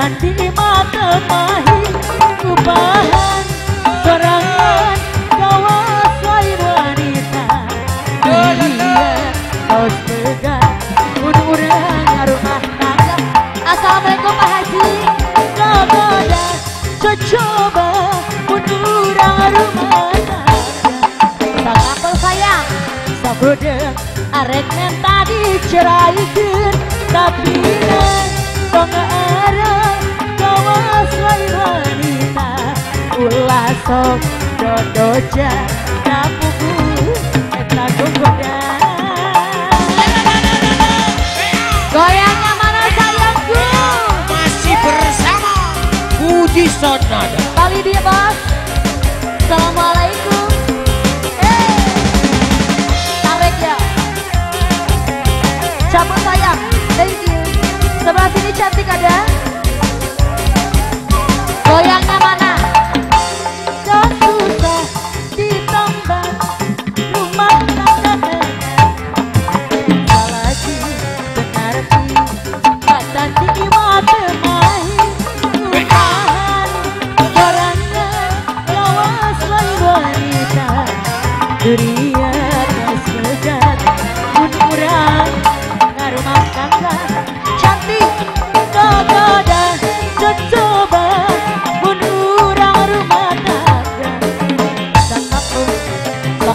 batan di mata mahi kubahan sorangan kawas lain wanita Iya kaos tegar urang rumah tangga Assalamualaikum Pak Haji. Kagoda coba urang rumah tangga Bang Apel sayang. Sabudeng arek menta diceraikan Tapi tong arah kawas lain wanita Ulah sok dodoja Napuku eta gogoda Goyangnya mana sayangku? Masih bersama Budi Sonada.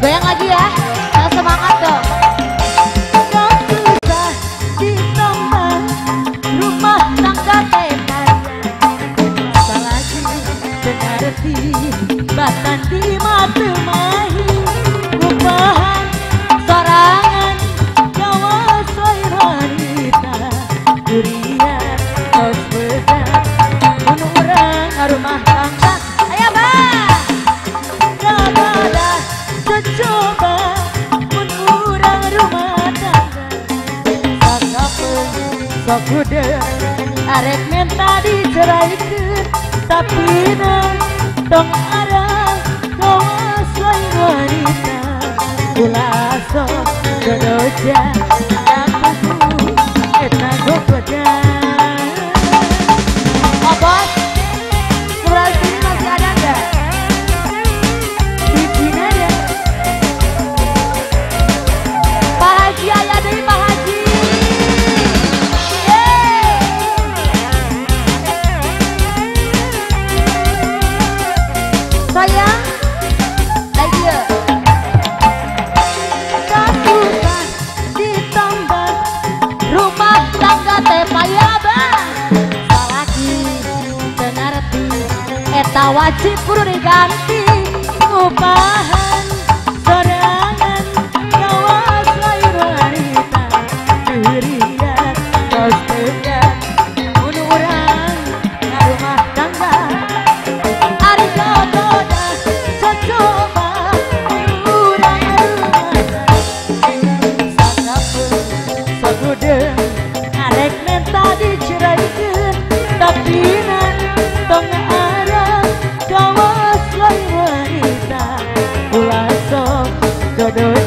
Goyang lagi ya. Semangat dong. Batan di mata sok udeng arek menta diceraikan Tapi tong arah kawas lain wanita. Ulah sok dodoja Nakuku eta gogoda Eta wajib kudu diganti. upahan no